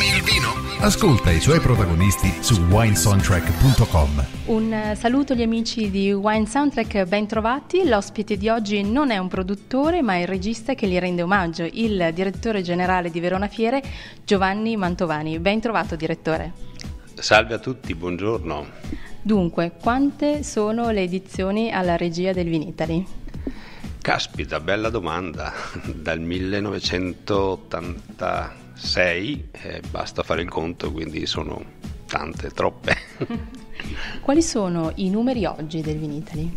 Ami il vino? Ascolta i suoi protagonisti su winesoundtrack.com. Un eh, saluto agli amici di Wine Soundtrack, ben trovati. L'ospite di oggi non è un produttore, ma il regista che gli rende omaggio, il direttore generale di Verona Fiere, Giovanni Mantovani. Ben trovato, direttore. Salve a tutti, buongiorno. Dunque, quante sono le edizioni alla regia del Vinitali? Caspita, bella domanda. Dal 1986 eh, basta fare il conto, quindi sono tante, troppe. Quali sono i numeri oggi del Vinitali?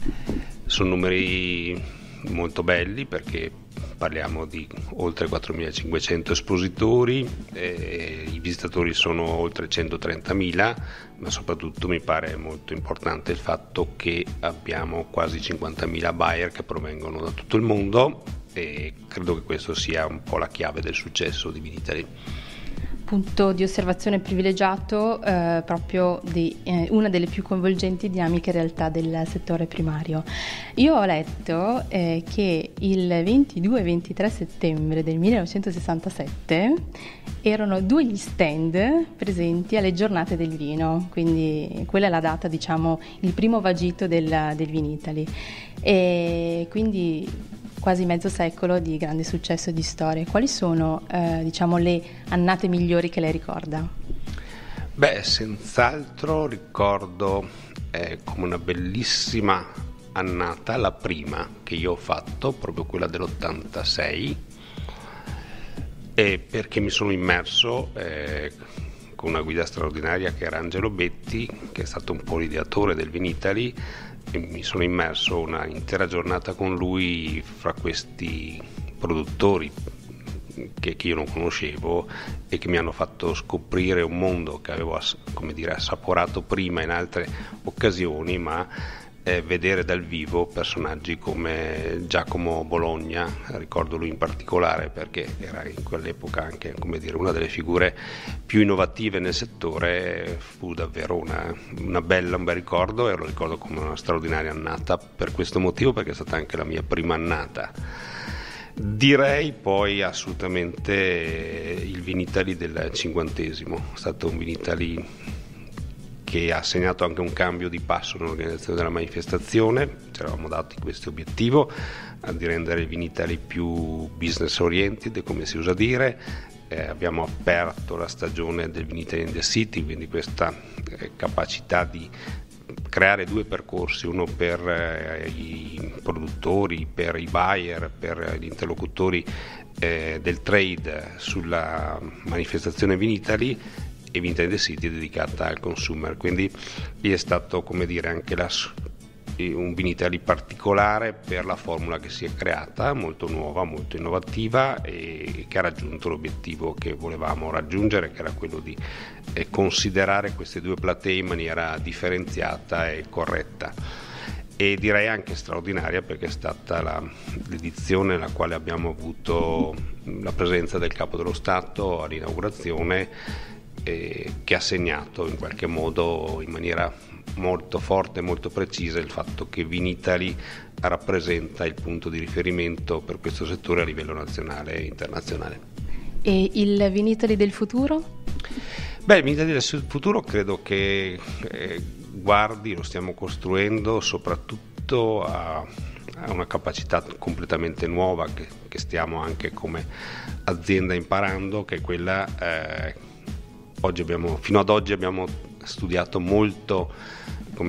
Sono numeri molto belli perché parliamo di oltre 4.500 espositori, eh, i visitatori sono oltre 130.000, ma soprattutto mi pare molto importante il fatto che abbiamo quasi 50.000 buyer che provengono da tutto il mondo e credo che questo sia un po' la chiave del successo di Vinitali punto di osservazione privilegiato eh, proprio di eh, una delle più coinvolgenti dinamiche realtà del settore primario. Io ho letto eh, che il 22 e 23 settembre del 1967 erano due gli stand presenti alle giornate del vino, quindi quella è la data, diciamo, il primo vagito del, del Vinitali. E quindi quasi mezzo secolo di grande successo e di storie. Quali sono eh, diciamo, le annate migliori che lei ricorda? Beh, senz'altro ricordo eh, come una bellissima annata, la prima che io ho fatto, proprio quella dell'86, e perché mi sono immerso eh, con una guida straordinaria che era Angelo Betti, che è stato un po' l'ideatore del Vinitali, e mi sono immerso una intera giornata con lui fra questi produttori che, che, io non conoscevo e che mi hanno fatto scoprire un mondo che avevo dire, assaporato prima in altre occasioni, ma eh, vedere dal vivo personaggi come Giacomo Bologna, ricordo lui in particolare perché era in quell'epoca anche dire, una delle figure più innovative nel settore, fu davvero una, una bella, un bel ricordo e lo ricordo come una straordinaria annata per questo motivo perché è stata anche la mia prima annata. Direi poi assolutamente il Vinitali del cinquantesimo, è stato un Vinitali che ha segnato anche un cambio di passo nell'organizzazione della manifestazione, ci eravamo dati questo obiettivo di rendere il Vinitali più business oriented, come si usa dire, eh, abbiamo aperto la stagione del Vinitali in the City, quindi questa eh, capacità di creare due percorsi, uno per eh, i produttori, per i buyer, per gli interlocutori eh, del trade sulla manifestazione Vinitali e Vintage the City dedicata al consumer, quindi lì è stato come dire anche la, un Vinitali particolare per la formula che si è creata, molto nuova, molto innovativa e che ha raggiunto l'obiettivo che volevamo raggiungere, che era quello di eh, considerare queste due platee in maniera differenziata e corretta. E direi anche straordinaria perché è stata la, l'edizione nella quale abbiamo avuto la presenza del Capo dello Stato all'inaugurazione eh, che ha segnato in qualche modo in maniera molto forte e molto precisa il fatto che Vinitali rappresenta il punto di riferimento per questo settore a livello nazionale e internazionale. E il Vinitali del futuro? Beh, il Vinitali del futuro credo che eh, guardi, lo stiamo costruendo soprattutto a, a una capacità completamente nuova che, che, stiamo anche come azienda imparando, che è quella eh, abbiamo, fino ad oggi abbiamo studiato molto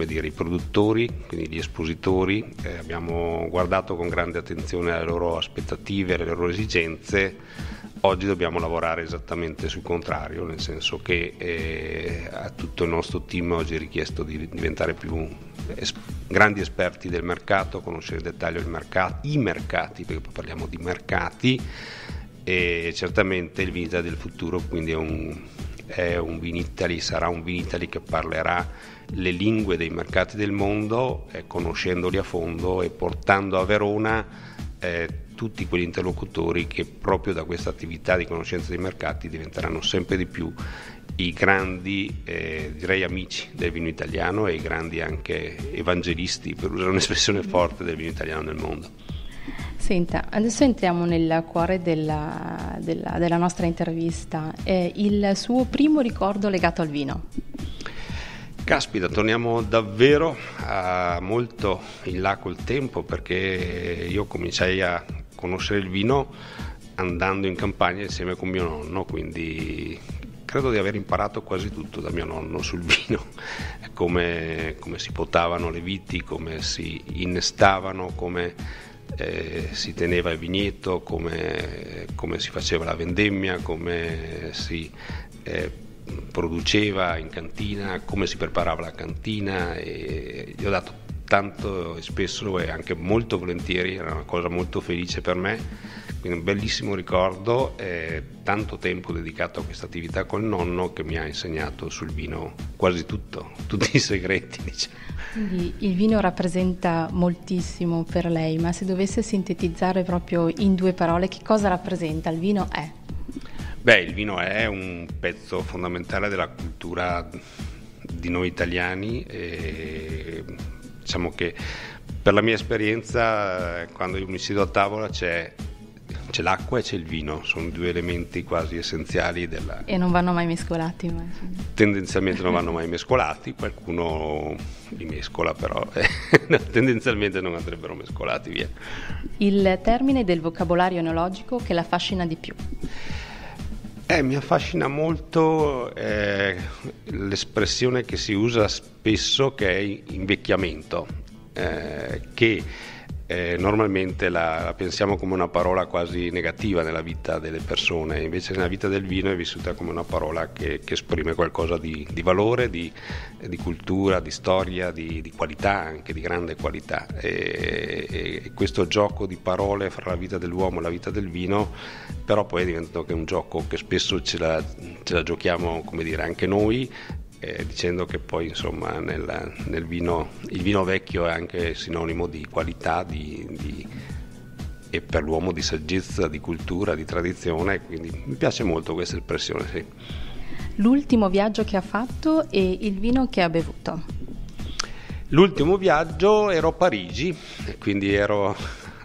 dire, i produttori, quindi gli espositori, eh, abbiamo guardato con grande attenzione alle loro aspettative, alle loro esigenze. Oggi dobbiamo lavorare esattamente sul contrario, nel senso che eh, a tutto il nostro team oggi è richiesto di diventare più es- grandi esperti del mercato, conoscere in dettaglio mercato, i mercati, perché poi parliamo di mercati e certamente il Vita del futuro quindi è un, è un Vinitali, sarà un Vinitali che parlerà le lingue dei mercati del mondo, eh, conoscendoli a fondo e portando a Verona eh, tutti quegli interlocutori che proprio da questa attività di conoscenza dei mercati diventeranno sempre di più i grandi, eh, direi amici del vino italiano e i grandi anche evangelisti, per usare un'espressione forte, del vino italiano nel mondo. Senta, adesso entriamo nel cuore della, della, della nostra intervista. È il suo primo ricordo legato al vino? Caspita, torniamo davvero a molto in là col tempo perché io cominciai a conoscere il vino andando in campagna insieme con mio nonno, quindi credo di aver imparato quasi tutto da mio nonno sul vino, come, come si potavano le viti, come si innestavano, come eh, si teneva il vigneto, come, come, si faceva la vendemmia, come si eh, produceva in cantina, come si preparava la cantina e gli ho dato tanto e spesso e anche molto volentieri, era una cosa molto felice per me, quindi un bellissimo ricordo e tanto tempo dedicato a questa attività col nonno che mi ha insegnato sul vino quasi tutto, tutti i segreti diciamo. Quindi il vino rappresenta moltissimo per lei, ma se dovesse sintetizzare proprio in due parole che cosa rappresenta? Il vino è? Beh, il vino è un pezzo fondamentale della cultura di noi italiani e diciamo che per la mia esperienza quando io mi siedo a tavola c'è, c'è l'acqua e c'è il vino, sono due elementi quasi essenziali della... E non vanno mai mescolati? Ma... Tendenzialmente non vanno mai mescolati, qualcuno li mescola però tendenzialmente non andrebbero mescolati via. Il termine del vocabolario enologico che l'affascina di più? Eh, mi affascina molto eh, l'espressione che si usa spesso che è invecchiamento, eh, che eh, normalmente la, pensiamo come una parola quasi negativa nella vita delle persone, invece nella vita del vino è vissuta come una parola che, che esprime qualcosa di, di valore, di, di, cultura, di storia, di, di, qualità, anche di grande qualità. E, e, questo gioco di parole fra la vita dell'uomo e la vita del vino, però poi è diventato un gioco che spesso ce la, ce la giochiamo, dire, anche noi, eh, dicendo che poi insomma nel, nel vino, il vino vecchio è anche sinonimo di qualità di, di, e per l'uomo di saggezza, di cultura, di tradizione, quindi mi piace molto questa espressione. Sì. L'ultimo viaggio che ha fatto e il vino che ha bevuto? L'ultimo viaggio ero a Parigi, quindi ero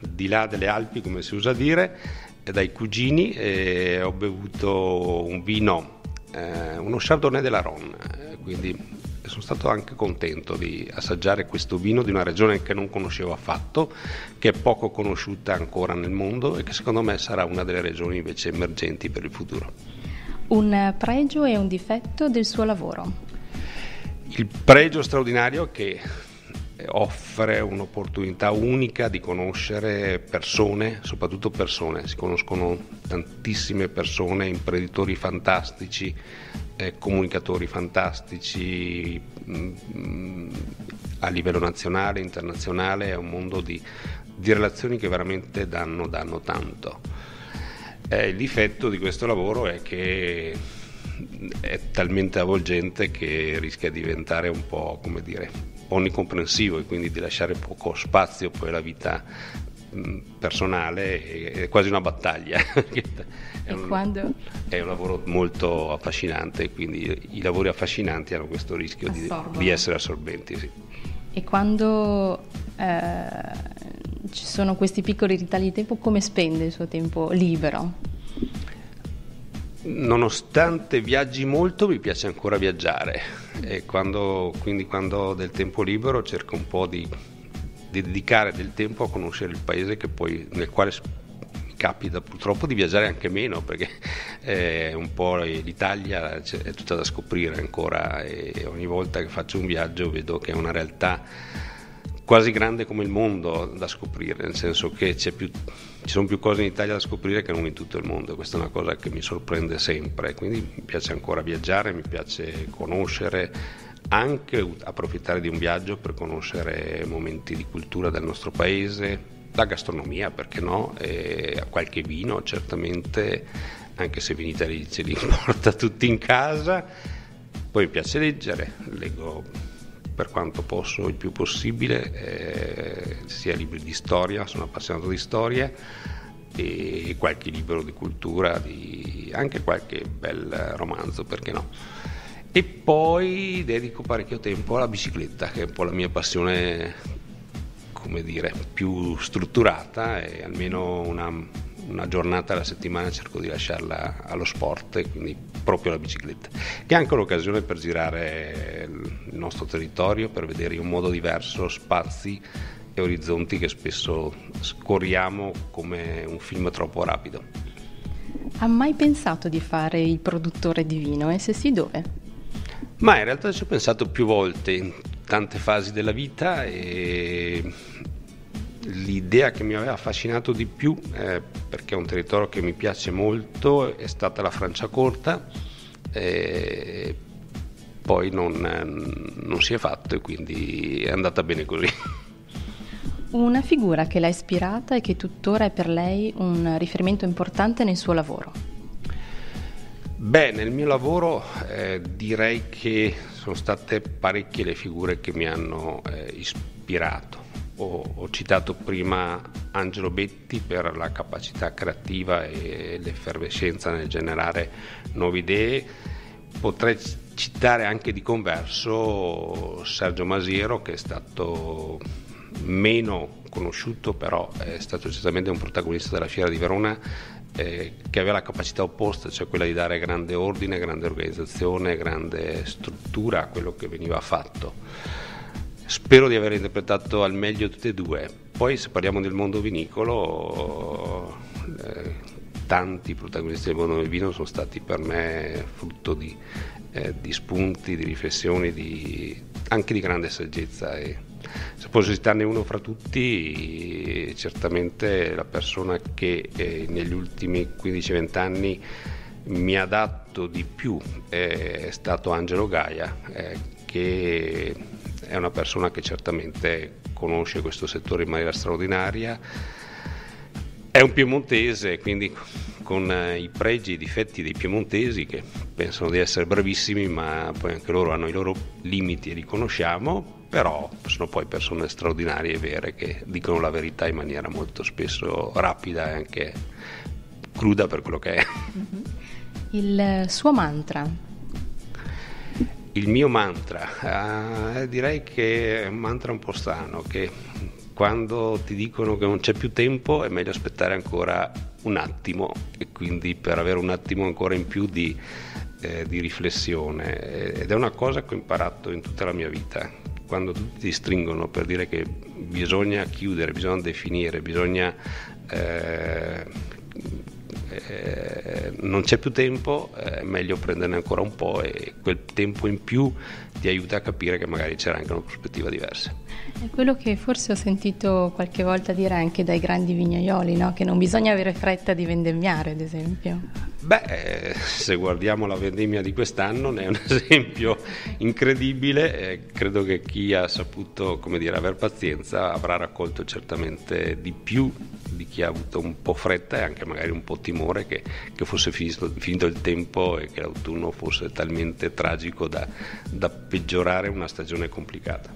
di là delle Alpi, come si usa dire, dai cugini e ho bevuto un vino, eh, uno Chardonnay della Ronne, quindi sono stato anche contento di assaggiare questo vino di una regione che non conoscevo affatto, che è poco conosciuta ancora nel mondo e che secondo me sarà una delle regioni invece emergenti per il futuro. Un pregio e un difetto del suo lavoro? Il pregio straordinario che offre un'opportunità unica di conoscere persone, soprattutto persone, si conoscono tantissime persone, imprenditori fantastici, eh, comunicatori fantastici mh, mm, a livello nazionale, internazionale, è un mondo di, di relazioni che veramente danno, danno tanto. Eh, il difetto di questo lavoro è che è talmente avvolgente che rischia di diventare un po' come dire onnicomprensivo e quindi di lasciare poco spazio poi alla vita personale è quasi una battaglia. è, un, è un lavoro molto affascinante, quindi i lavori affascinanti hanno questo rischio di, di, essere assorbenti. Sì. E quando eh, ci sono questi piccoli ritagli di tempo, come spende il suo tempo libero? Nonostante viaggi molto, mi piace ancora viaggiare e quando, quindi quando ho del tempo libero cerco un po' di di dedicare del tempo a conoscere il paese poi, nel quale capita purtroppo di viaggiare anche meno perché eh, un po' l'Italia è tutta da scoprire ancora e ogni volta che faccio un viaggio vedo che è una realtà quasi grande come il mondo da scoprire, nel senso che più, ci sono più cose in Italia da scoprire che non in tutto il mondo, questa è una cosa che mi sorprende sempre, quindi mi piace ancora viaggiare, mi piace conoscere anche approfittare di un viaggio per conoscere momenti di cultura del nostro paese, la gastronomia, perché no, e qualche vino certamente, anche se venite lì ce li porta tutti in casa. Poi mi piace leggere, leggo per quanto posso il più possibile, eh, sia libri di storia, sono appassionato di storia, e qualche libro di cultura, di, anche qualche bel romanzo, perché no. E poi dedico parecchio tempo alla bicicletta, che è un po' la mia passione come dire, più strutturata e almeno una, una giornata alla settimana cerco di lasciarla allo sport e quindi proprio alla bicicletta, che è anche un'occasione per girare il nostro territorio, per vedere in un modo diverso spazi e orizzonti che spesso scorriamo come un film troppo rapido. Ha mai pensato di fare il produttore di vino e se sì dove? Ma in realtà ci ho pensato più volte in tante fasi della vita e l'idea che mi aveva affascinato di più, eh, perché è un territorio che mi piace molto, è stata la Franciacorta, eh, poi non, non si è fatto e quindi è andata bene così. Una figura che l'ha ispirata e che tuttora è per lei un riferimento importante nel suo lavoro. Beh, nel mio lavoro eh, direi che sono state parecchie le figure che mi hanno eh, ispirato. Ho, ho, citato prima Angelo Betti per la capacità creativa e l'effervescenza nel generare nuove idee. Potrei citare anche di converso Sergio Masiero che è stato meno conosciuto, però è stato certamente un protagonista della Fiera di Verona eh, che aveva la capacità opposta, cioè quella di dare grande ordine, grande organizzazione, grande struttura a quello che veniva fatto. Spero di aver interpretato al meglio tutte e due. Poi se parliamo del mondo vinicolo, eh, tanti protagonisti del mondo del vino sono stati per me frutto di, eh, di spunti, di riflessioni, di, anche di grande saggezza. E, se posso citarne uno fra tutti, certamente la persona che eh, negli ultimi 15-20 anni mi ha dato di più è stato Angelo Gaia, eh, che è una persona che certamente conosce questo settore in maniera straordinaria. È un piemontese, quindi con eh, i pregi e i difetti dei piemontesi che pensano di essere bravissimi, ma poi anche loro hanno i loro limiti e li conosciamo, però sono poi persone straordinarie e vere che dicono la verità in maniera molto spesso rapida e anche cruda per quello che è. Mm-hmm. Il suo mantra? Il mio mantra, eh, direi che è un mantra un po' strano, che quando ti dicono che non c'è più tempo è meglio aspettare ancora un attimo e quindi per avere un attimo ancora in più di, eh, di riflessione ed è una cosa che ho imparato in tutta la mia vita quando tutti ti stringono per dire che bisogna chiudere, bisogna definire, bisogna... Eh, eh, non c'è più tempo, è meglio prenderne ancora un po' e quel tempo in più ti aiuta a capire che magari c'era anche una prospettiva diversa. È quello che forse ho sentito qualche volta dire anche dai grandi vignaioli, no? che non bisogna avere fretta di vendemmiare, ad esempio. Beh, se guardiamo la vendemmia di quest'anno ne è un esempio incredibile, eh, credo che chi ha saputo come dire, aver pazienza avrà raccolto certamente di più di chi ha avuto un po' fretta e anche magari un po' timore che, che fosse finito, finito, il tempo e che l'autunno fosse talmente tragico da, da peggiorare una stagione complicata.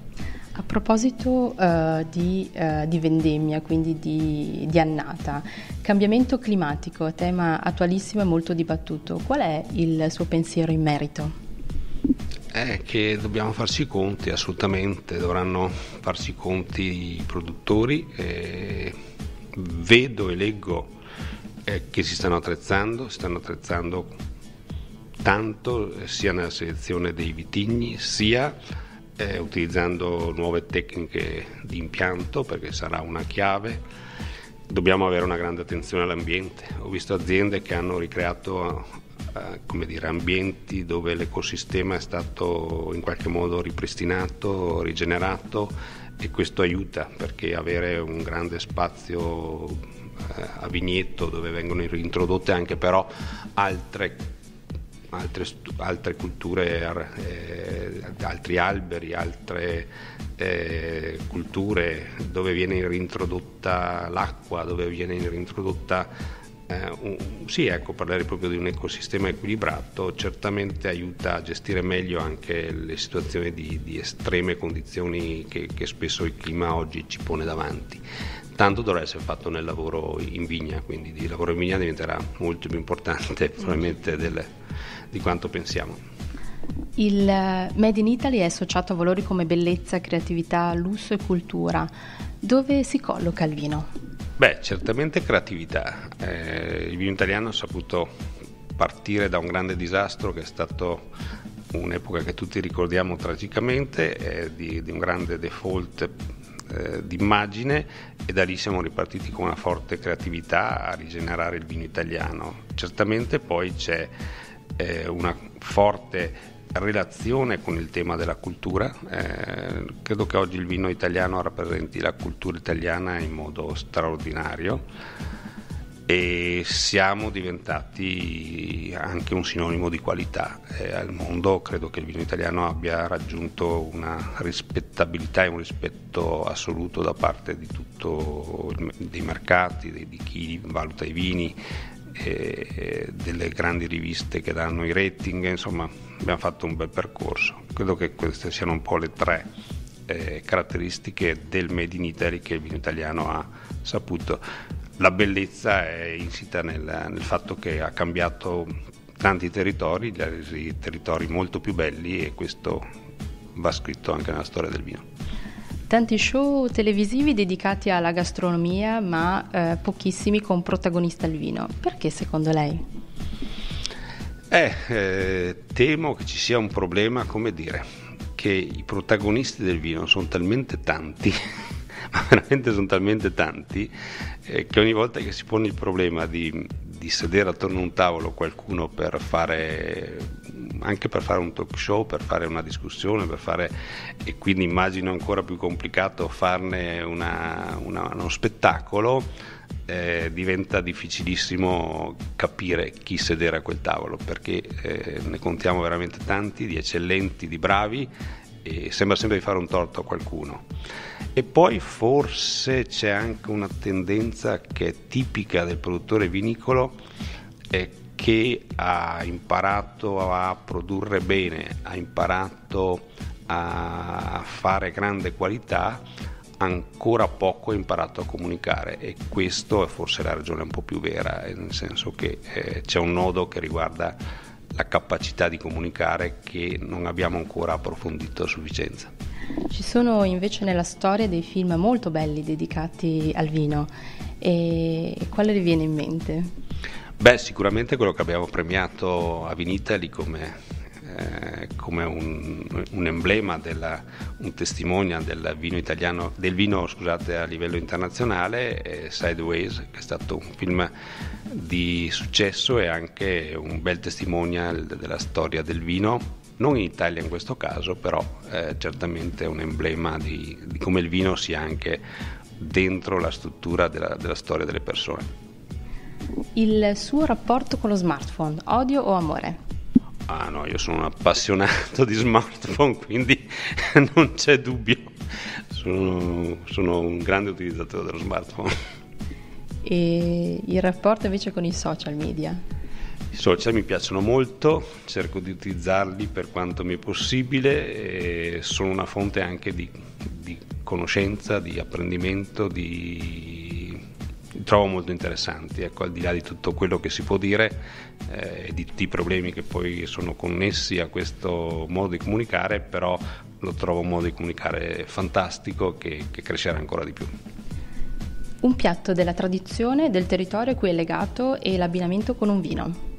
A proposito uh, di, uh, di, vendemmia, quindi di, di, annata, cambiamento climatico, tema attualissimo e molto dibattuto, qual è il suo pensiero in merito? È che dobbiamo farci i conti, assolutamente, dovranno farsi i conti i produttori. E vedo e leggo eh, che si stanno attrezzando, si stanno attrezzando tanto eh, sia nella selezione dei vitigni sia eh, utilizzando nuove tecniche di impianto perché sarà una chiave. Dobbiamo avere una grande attenzione all'ambiente. Ho visto aziende che hanno ricreato eh, come dire, ambienti dove l'ecosistema è stato in qualche modo ripristinato, rigenerato e questo aiuta perché avere un grande spazio eh, a vigneto dove vengono introdotte anche però altre, altre, altre culture, eh, altri alberi, altre eh, culture dove viene reintrodotta l'acqua, dove viene reintrodotta eh, un, sì, ecco, parlare proprio di un ecosistema equilibrato certamente aiuta a gestire meglio anche le situazioni di, di estreme condizioni che, che, spesso il clima oggi ci pone davanti. Tanto dovrà essere fatto nel lavoro in vigna, quindi il lavoro in vigna diventerà molto più importante probabilmente del, di quanto pensiamo. Il Made in Italy è associato a valori come bellezza, creatività, lusso e cultura. Dove si colloca il vino? Beh, certamente creatività. Eh, il vino italiano ha saputo partire da un grande disastro che è stato un'epoca che tutti ricordiamo tragicamente, eh, di, di, un grande default eh, d'immagine e da lì siamo ripartiti con una forte creatività a rigenerare il vino italiano. Certamente poi c'è eh, una forte relazione con il tema della cultura. Eh, credo che oggi il vino italiano rappresenti la cultura italiana in modo straordinario e siamo diventati anche un sinonimo di qualità. Eh, al mondo credo che il vino italiano abbia raggiunto una rispettabilità e un rispetto assoluto da parte di tutto dei mercati, di, di chi valuta i vini, eh, delle grandi riviste che danno i rating, insomma abbiamo fatto un bel percorso. Credo che queste siano un po' le tre eh, caratteristiche del Made in Italy che il vino italiano ha saputo la bellezza è insita nel, nel fatto che ha cambiato tanti territori, li ha resi territori molto più belli e questo va scritto anche nella storia del vino. Tanti show televisivi dedicati alla gastronomia, ma eh, pochissimi con protagonista il vino. Perché secondo lei? Eh, eh, temo che ci sia un problema, come dire, che i protagonisti del vino sono talmente tanti ma veramente sono talmente tanti eh, che ogni volta che si pone il problema di, di sedere attorno a un tavolo qualcuno per fare anche per fare un talk show, per fare una discussione, per fare, e quindi immagino ancora più complicato farne una, una, uno spettacolo, eh, diventa difficilissimo capire chi sedere a quel tavolo, perché eh, ne contiamo veramente tanti, di eccellenti, di bravi, e sembra sempre di fare un torto a qualcuno. E poi forse c'è anche una tendenza che è tipica del produttore vinicolo eh, che ha imparato a produrre bene, ha imparato a fare grande qualità, ancora poco ha imparato a comunicare e questo è forse la ragione un po' più vera, nel senso che eh, c'è un nodo che riguarda la capacità di comunicare che non abbiamo ancora approfondito a sufficienza. Ci sono invece nella storia dei film molto belli dedicati al vino e quale le viene in mente? Beh, sicuramente quello che abbiamo premiato a Vinitali come, eh, come un, un, emblema, della, un testimonial del vino italiano, del vino scusate, a livello internazionale è Sideways, che è stato un film di successo e anche un bel testimonial della storia del vino non in Italia in questo caso, però eh, certamente è un emblema di, di, come il vino sia anche dentro la struttura della, della storia delle persone. Il suo rapporto con lo smartphone, odio o amore? Ah no, io sono un appassionato di smartphone, quindi non c'è dubbio. Sono, sono un grande utilizzatore dello smartphone. E il rapporto invece con i social media? I social mi piacciono molto, cerco di utilizzarli per quanto mi è possibile, sono una fonte anche di, di conoscenza, di apprendimento, di... trovo molto interessanti, ecco, al di là di tutto quello che si può dire e eh, di tutti i problemi che poi sono connessi a questo modo di comunicare, però lo trovo un modo di comunicare fantastico che, che crescerà ancora di più. Un piatto della tradizione del territorio a cui è legato e l'abbinamento con un vino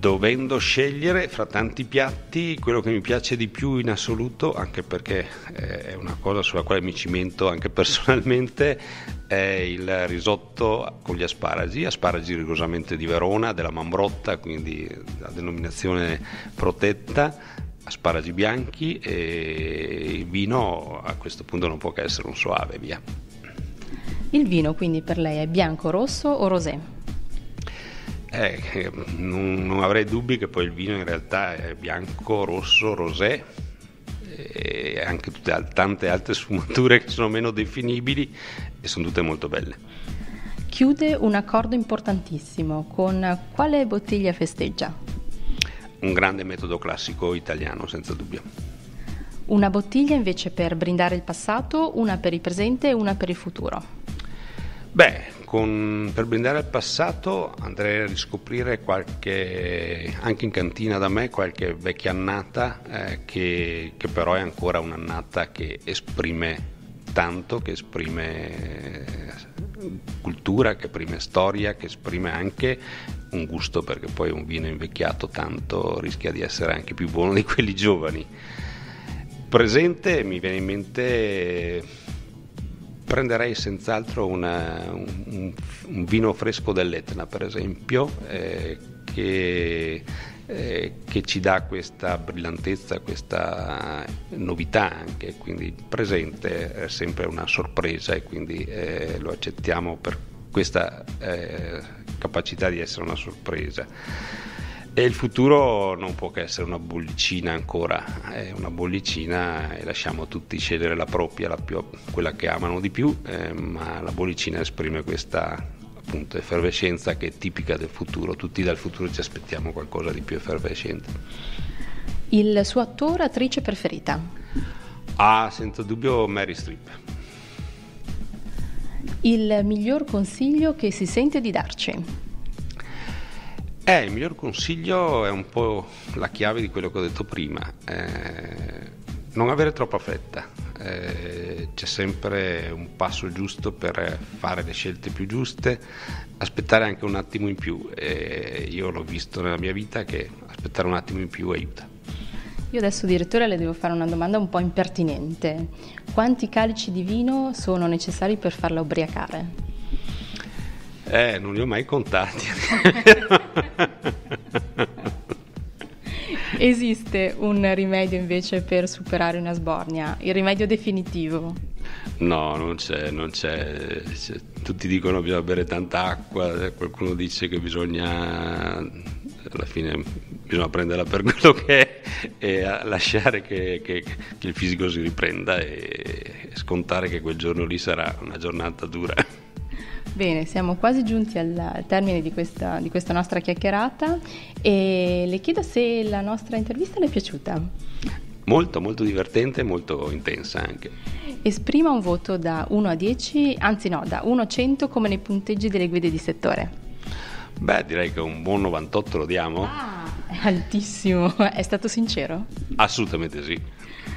dovendo scegliere fra tanti piatti, quello che mi piace di più in assoluto, anche perché eh, è una cosa sulla quale mi cimento anche personalmente, è il risotto con gli asparagi, asparagi rigorosamente di Verona, della Mambrotta, quindi la denominazione protetta, asparagi bianchi e il vino a questo punto non può che essere un soave, via. Il vino quindi per lei è bianco, rosso o rosé? Eh, non, non, avrei dubbi che poi il vino in realtà è bianco, rosso, rosé e anche tutte, tante altre sfumature che sono meno definibili e sono tutte molto belle. Chiude un accordo importantissimo. Con quale bottiglia festeggia? Un grande metodo classico italiano, senza dubbio. Una bottiglia invece per brindare il passato, una per il presente e una per il futuro. Beh, con, per brindare al passato andrei a riscoprire qualche, anche in cantina da me, qualche vecchia annata eh, che, che, però è ancora un'annata che esprime tanto, che esprime cultura, che esprime storia, che esprime anche un gusto perché poi un vino invecchiato tanto rischia di essere anche più buono di quelli giovani. Presente mi viene in mente prenderei senz'altro una, un, un, vino fresco dell'Etna, per esempio, eh, che, eh, che, ci dà questa brillantezza, questa novità anche, quindi presente è sempre una sorpresa e quindi eh, lo accettiamo per questa eh, capacità di essere una sorpresa. E il futuro non può che essere una bollicina ancora, è una bollicina e lasciamo tutti scegliere la propria, la più, quella che amano di più, eh, ma la bollicina esprime questa appunto, effervescenza che è tipica del futuro, tutti dal futuro ci aspettiamo qualcosa di più effervescente. Il suo attore, attrice preferita? Ah, senza dubbio Mary Streep. Il miglior consiglio che si sente di darci? Eh, il miglior consiglio è un po' la chiave di quello che ho detto prima, eh, non avere troppa fretta, eh, c'è sempre un passo giusto per fare le scelte più giuste, aspettare anche un attimo in più, io l'ho visto nella mia vita che aspettare un attimo in più aiuta. Io adesso direttore le devo fare una domanda un po' impertinente. Quanti calici di vino sono necessari per farla ubriacare? Eh, non li ho mai contati. Esiste un rimedio invece per superare una sbornia, il rimedio definitivo? No, non c'è, non c'è. Tutti dicono che bisogna bere tanta acqua, qualcuno dice che bisogna, alla fine bisogna prenderla per quello che è e lasciare che, che, che il fisico si riprenda e scontare che quel giorno lì sarà una giornata dura. Bene, siamo quasi giunti al, termine di questa, di questa, nostra chiacchierata e le chiedo se la nostra intervista le è piaciuta. Molto, molto divertente e molto intensa anche. Esprima un voto da 1 a 10, anzi no, da 1 a 100 come nei punteggi delle guide di settore. Beh, direi che un buon 98 lo diamo. Ah, è altissimo. È stato sincero? Assolutamente sì.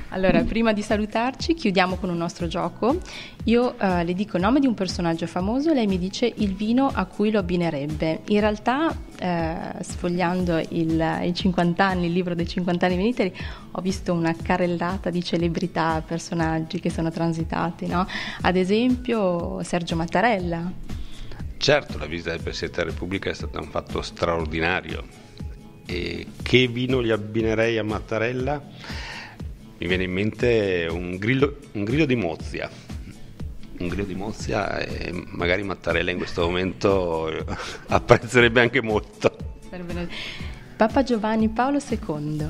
Allora, prima di salutarci, chiudiamo con un nostro gioco. Io uh, le dico il nome di un personaggio famoso e lei mi dice il vino a cui lo abbinerebbe. In realtà, uh, sfogliando il, i 50 anni, il libro dei 50 anni veniteri, ho visto una carrellata di celebrità, personaggi che sono transitati, no? Ad esempio, Sergio Mattarella. Certo, la visita del Presidente della Repubblica è stato un fatto straordinario. E che vino gli abbinerei a Mattarella? Mi viene in mente un grillo, un grillo di Mozia. Un grillo di Mozia e magari Mattarella in questo momento apprezzerebbe anche molto. Papa Giovanni Paolo II.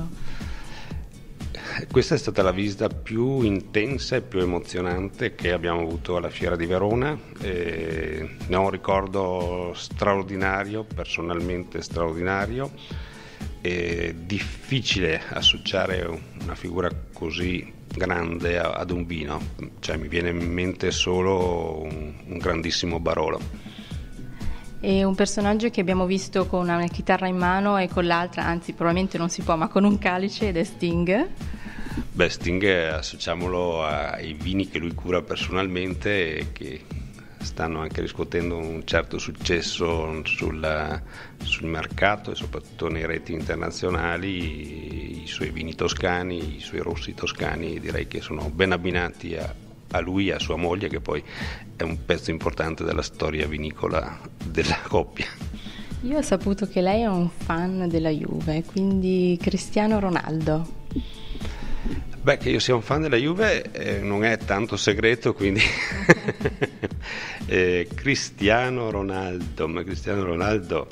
Questa è stata la visita più intensa e più emozionante che abbiamo avuto alla Fiera di Verona. E ne ho un ricordo straordinario, personalmente straordinario è difficile associare una figura così grande ad un vino, cioè mi viene in mente solo un, un grandissimo Barolo. È un personaggio che abbiamo visto con una chitarra in mano e con l'altra, anzi probabilmente non si può, ma con un calice ed è Sting. Beh, Sting associamolo ai vini che lui cura personalmente e che stanno anche riscuotendo un certo successo sul, sul, mercato e soprattutto nei reti internazionali, i suoi vini toscani, i suoi rossi toscani direi che sono ben abbinati a, a lui e a sua moglie che poi è un pezzo importante della storia vinicola della coppia. Io ho saputo che lei è un fan della Juve, quindi Cristiano Ronaldo. Beh, che io sia un fan della Juve eh, non è tanto segreto, quindi eh, Cristiano Ronaldo, ma Cristiano Ronaldo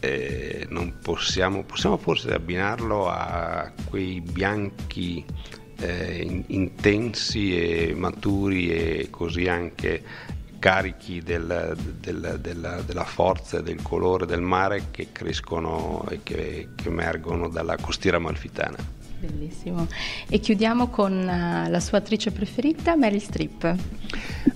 eh, non possiamo, possiamo forse abbinarlo a quei bianchi eh, intensi e maturi e così anche carichi del, del, della, della, forza e del colore del mare che crescono e che, che emergono dalla costiera malfitana. Bellissimo. E chiudiamo con uh, la sua attrice preferita, Meryl Streep.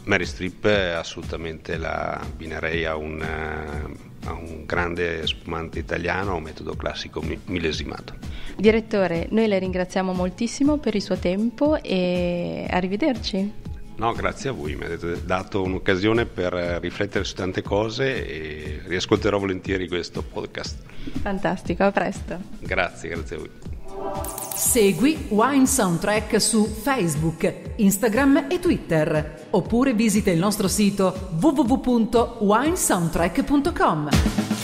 Meryl Streep assolutamente la abbinerei a un, uh, a un grande spumante italiano, a un metodo classico millesimato. Direttore, noi le ringraziamo moltissimo per il suo tempo e arrivederci. No, grazie a voi, mi avete dato un'occasione per riflettere su tante cose e riascolterò volentieri questo podcast. Fantastico, a presto. Grazie, grazie a voi. Segui Wine Soundtrack su Facebook, Instagram e Twitter oppure visita il nostro sito www.winesoundtrack.com.